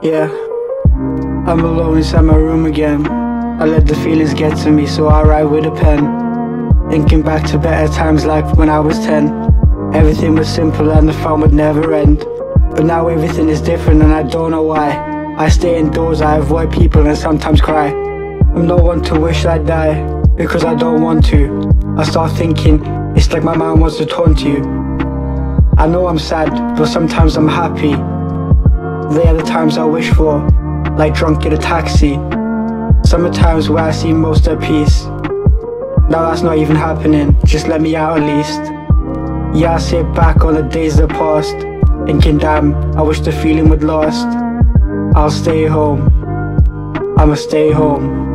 Yeah, I'm alone inside my room again. I let the feelings get to me, so I write with a pen. Thinking back to better times like when I was 10. Everything was simple and the fun would never end. But now everything is different and I don't know why. I stay indoors, I avoid people and sometimes cry. I'm not one to wish I die, because I don't want to. I start thinking, it's like my mind wants to taunt you. I know I'm sad, but sometimes I'm happy. They are the times I wish for, like drunk in a taxi. Summer times where I see most at peace. Now that's not even happening, just let me out at least. Yeah, I sit back on the days that passed, thinking damn, I wish the feeling would last. I'll stay home, I'ma stay home.